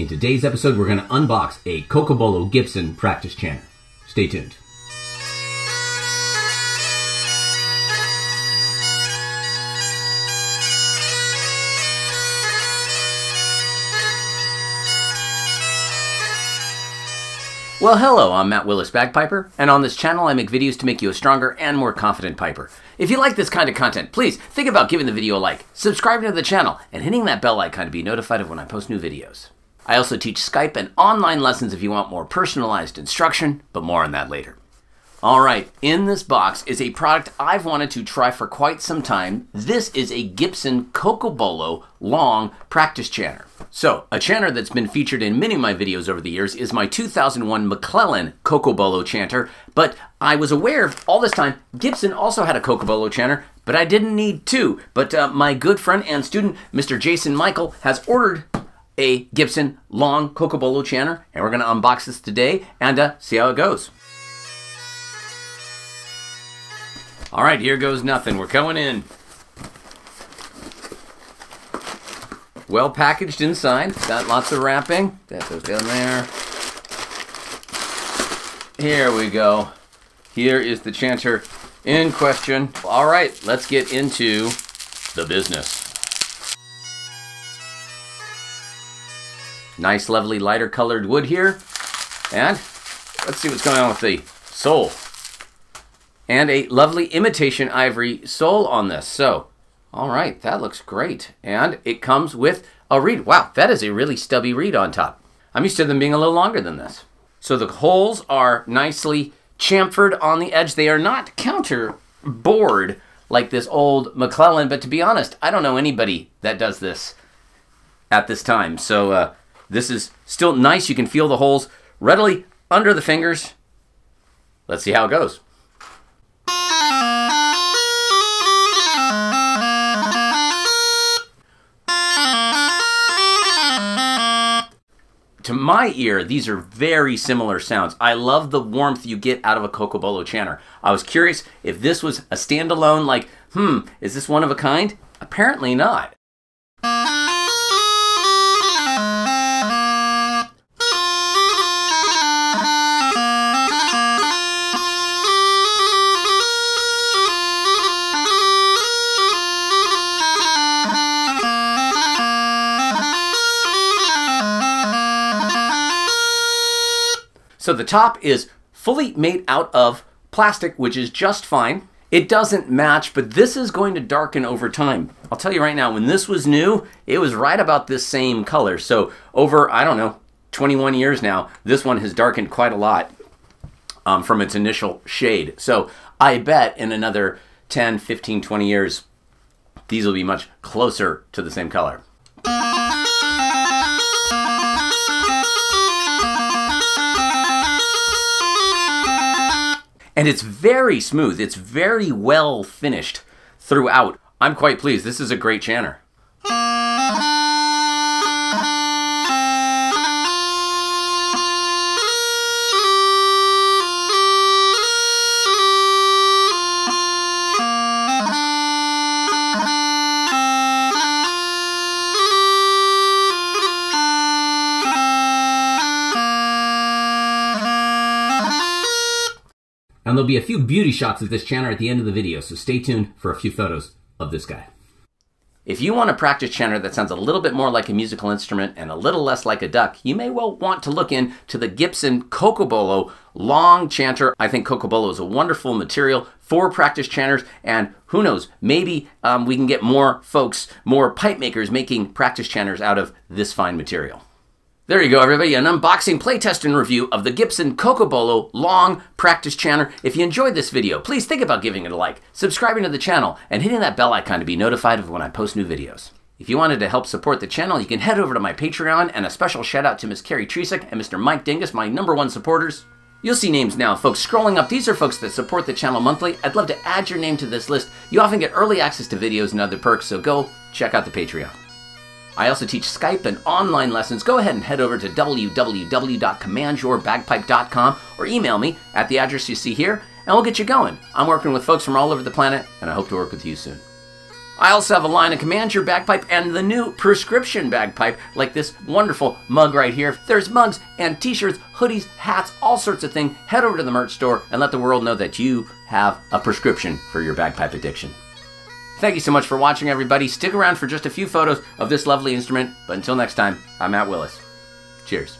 In today's episode, we're going to unbox a Cocobolo Gibson practice chanter. Stay tuned. Well, hello, I'm Matt Willis Bagpiper, and on this channel I make videos to make you a stronger and more confident piper. If you like this kind of content, please think about giving the video a like, subscribing to the channel, and hitting that bell icon to be notified of when I post new videos. I also teach Skype and online lessons if you want more personalized instruction, but more on that later. All right, in this box is a product I've wanted to try for quite some time. This is a Gibson Cocobolo long practice chanter. So, a chanter that's been featured in many of my videos over the years is my 2001 McClellan Cocobolo chanter, but I was aware all this time Gibson also had a Cocobolo chanter, but I didn't need two. But uh, my good friend and student, Mr. Jason Michael, has ordered a Gibson long Cocobolo chanter, and we're going to unbox this today and uh, see how it goes. All right, here goes nothing. We're going in. Well packaged inside. Got lots of wrapping. That goes down there. Here we go. Here is the chanter in question. All right, let's get into the business. Nice, lovely, lighter colored wood here. And let's see what's going on with the sole and a lovely imitation ivory sole on this. So, all right, that looks great. And it comes with a reed. Wow, that is a really stubby reed on top. I'm used to them being a little longer than this. So the holes are nicely chamfered on the edge. They are not counter bored like this old McClellan, but to be honest, I don't know anybody that does this at this time. So uh, this is still nice. You can feel the holes readily under the fingers. Let's see how it goes. to my ear, these are very similar sounds. I love the warmth you get out of a Cocobolo chanter. I was curious if this was a standalone, like, hmm, is this one of a kind? Apparently not. So the top is fully made out of plastic, which is just fine. It doesn't match, but this is going to darken over time. I'll tell you right now, when this was new, it was right about this same color. So over, I don't know, 21 years now, this one has darkened quite a lot um, from its initial shade. So I bet in another 10, 15, 20 years, these will be much closer to the same color. And it's very smooth. It's very well finished throughout. I'm quite pleased. This is a great chanter. And there'll be a few beauty shots of this chanter at the end of the video, so stay tuned for a few photos of this guy. If you want a practice chanter that sounds a little bit more like a musical instrument and a little less like a duck, you may well want to look into the Gibson Cocobolo long chanter. I think Cocobolo is a wonderful material for practice chanters, and who knows, maybe um, we can get more folks, more pipe makers making practice chanters out of this fine material. There you go, everybody. An unboxing, playtest, and review of the Gibson Cocobolo Long Practice Chanter. If you enjoyed this video, please think about giving it a like, subscribing to the channel, and hitting that bell icon to be notified of when I post new videos. If you wanted to help support the channel, you can head over to my Patreon, and a special shout out to Miss Carrie Tresick and Mr. Mike Dingus, my number one supporters. You'll see names now, folks. Scrolling up, these are folks that support the channel monthly. I'd love to add your name to this list. You often get early access to videos and other perks, so go check out the Patreon. I also teach Skype and online lessons. Go ahead and head over to www.commandyourbagpipe.com or email me at the address you see here, and we'll get you going. I'm working with folks from all over the planet, and I hope to work with you soon. I also have a line of Command Your Bagpipe and the new prescription bagpipe, like this wonderful mug right here. There's mugs and t shirts, hoodies, hats, all sorts of things. Head over to the merch store and let the world know that you have a prescription for your bagpipe addiction. Thank you so much for watching, everybody. Stick around for just a few photos of this lovely instrument. But until next time, I'm Matt Willis. Cheers.